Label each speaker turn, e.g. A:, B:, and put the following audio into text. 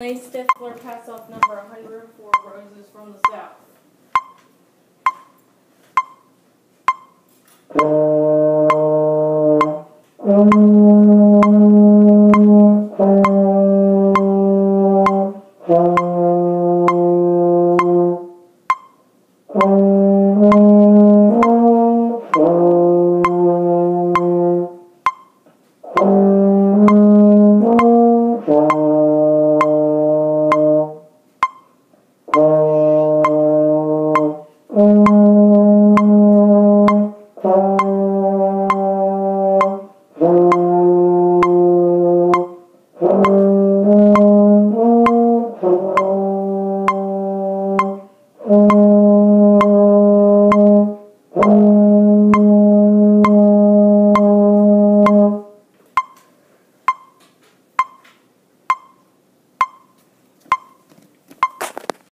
A: Lay Stifler pass off number 100 for Roses from the South.
B: Oh.